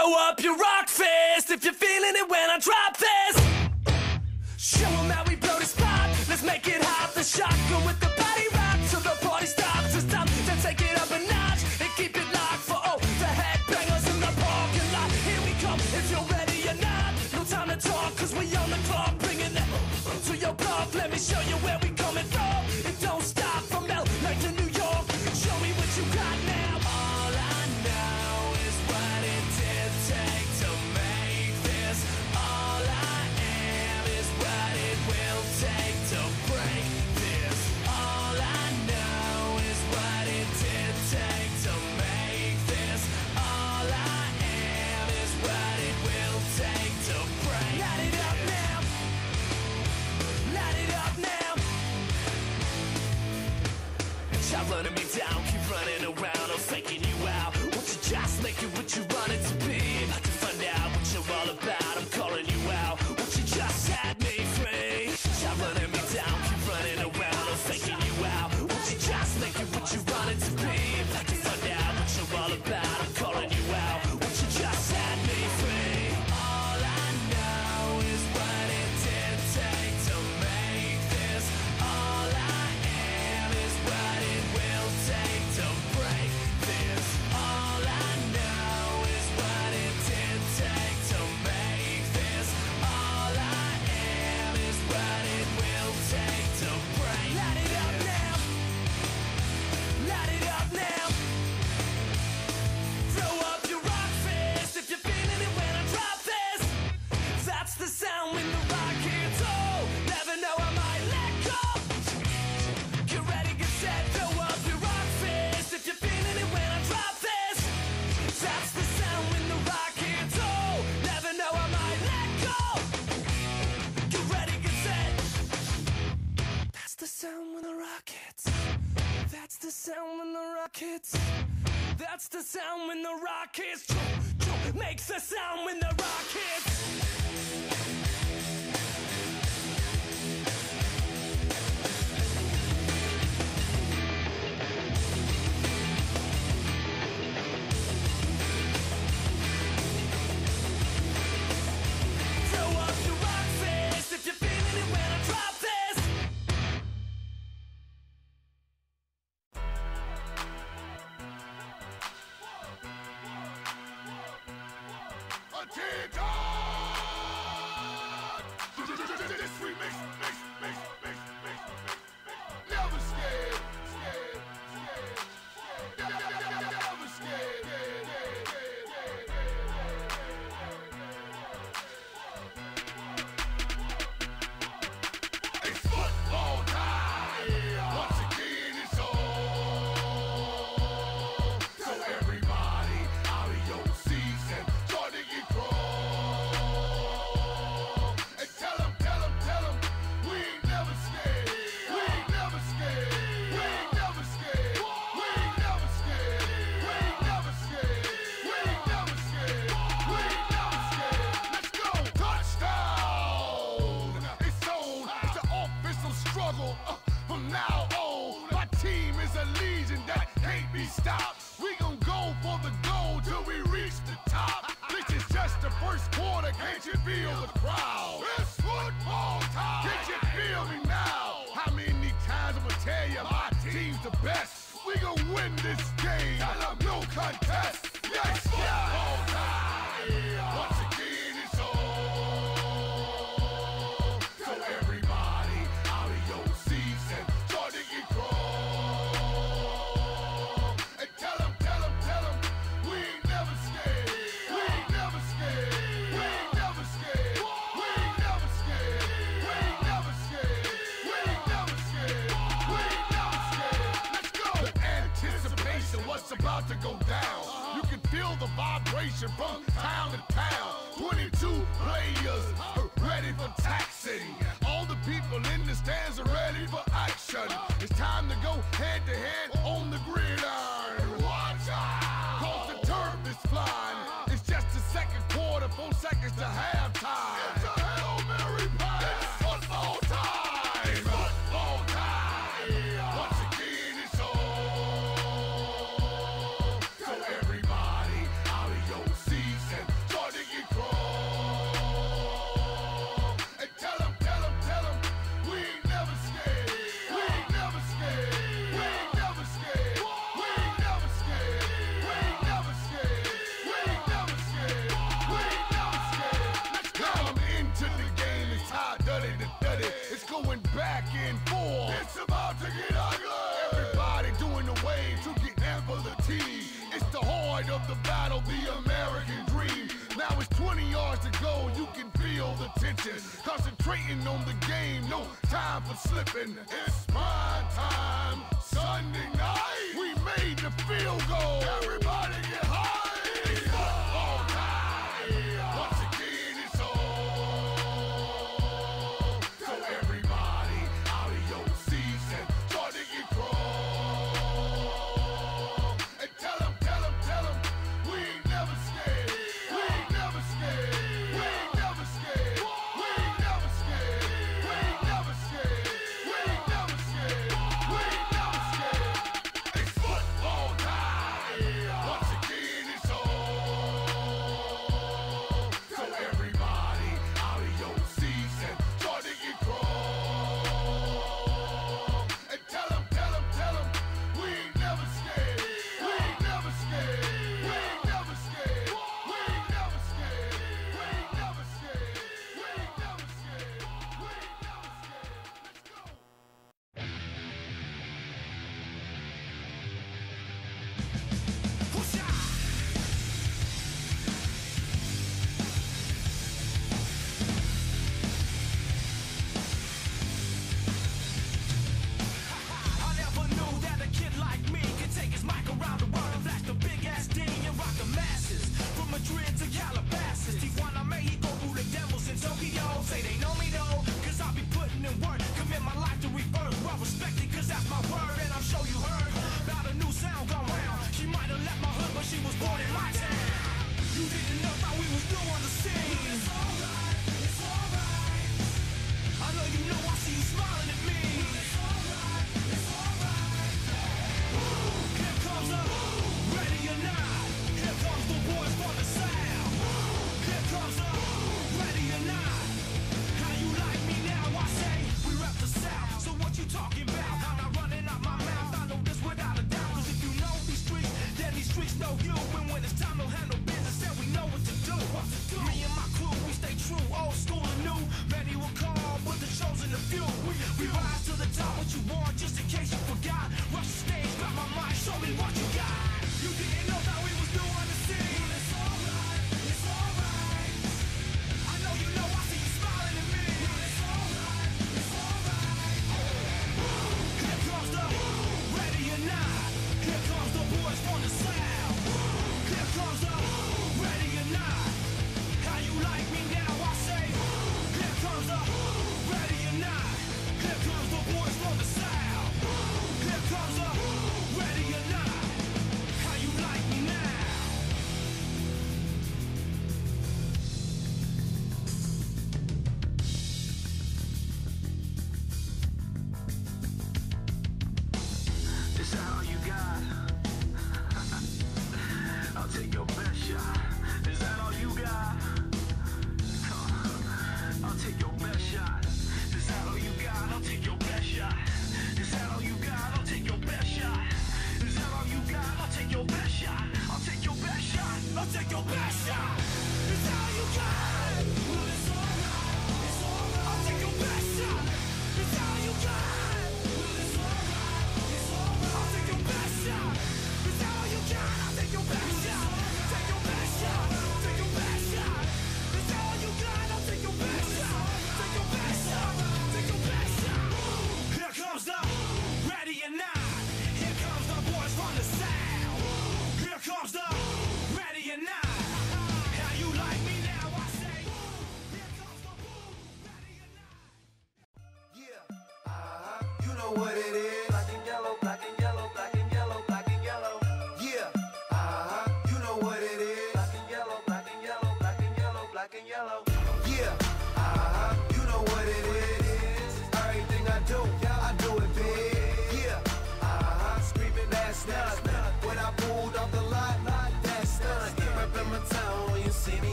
Show up your rock fist if you're feeling it when I drop this. Show them how we blow this spot. Let's make it hot. The shotgun with the body rock till the party stops. It's time to take it up a notch and keep it locked for all the headbangers in the parking lot. Here we come if you're ready or not. No time to talk cause we on the clock. Bringing that to your block. Let me show you where we stop running me down Keep running around, I'm faking you out. Won't you just make it what you want it to be? About to find out what you're all about. I'm calling you out. Won't you just set me free? Stop running me down Keep running around, I'm faking you out. Won't you just make it what you want it to be? About to find out what you're all about. that's the sound when the rock hits? Makes the sound when the rock hits. team's the best. We gon' win this game. ready for taxing. All the people in the stands are ready for action. It's time to go head to head. attention. Concentrating on the game, no time for slipping. It's my time, Sunday night. We made the field goal. Everybody We rise to the top, what you want, just in case you forgot. Rush the stage, got my mind, show me what you Take your know what it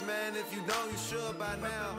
man. If you don't, you should by now.